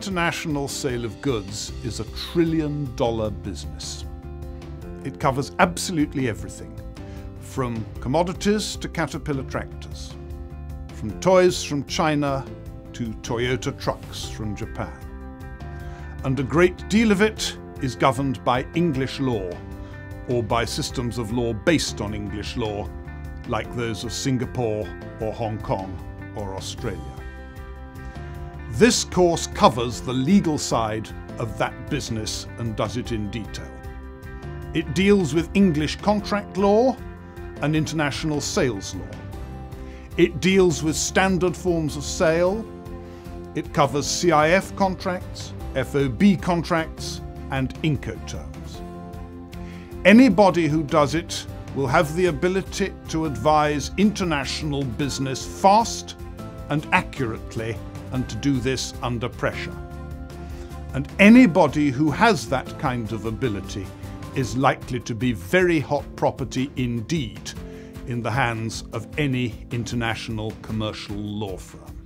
international sale of goods is a trillion dollar business. It covers absolutely everything, from commodities to Caterpillar tractors, from toys from China to Toyota trucks from Japan. And a great deal of it is governed by English law, or by systems of law based on English law, like those of Singapore or Hong Kong or Australia. This course covers the legal side of that business and does it in detail. It deals with English contract law and international sales law. It deals with standard forms of sale. It covers CIF contracts, FOB contracts, and Incoterms. Anybody who does it will have the ability to advise international business fast and accurately and to do this under pressure. And anybody who has that kind of ability is likely to be very hot property indeed in the hands of any international commercial law firm.